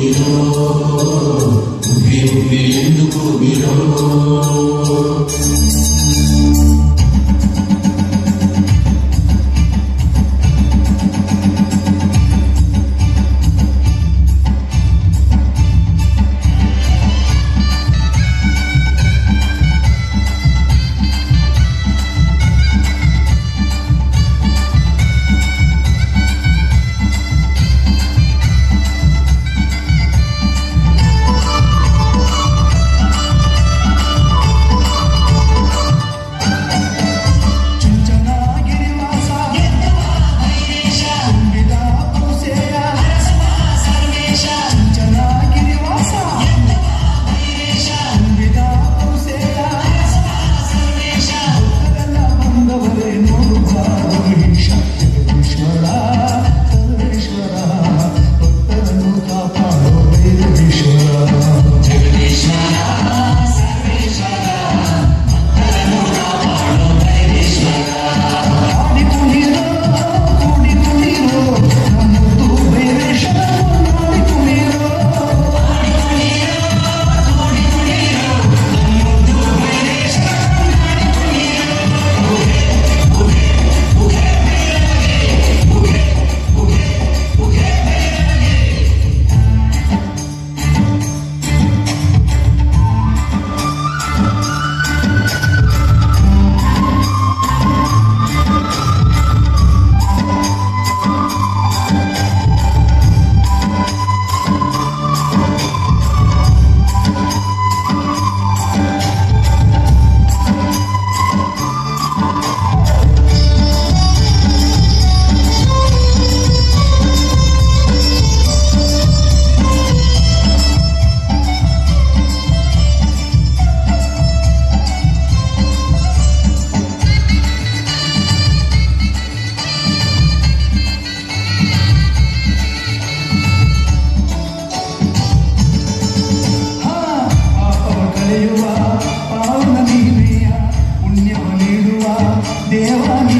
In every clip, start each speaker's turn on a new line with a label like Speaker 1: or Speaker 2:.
Speaker 1: వినో దేవుని ఎందుకు వినో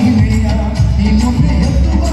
Speaker 2: You me ya, ni me.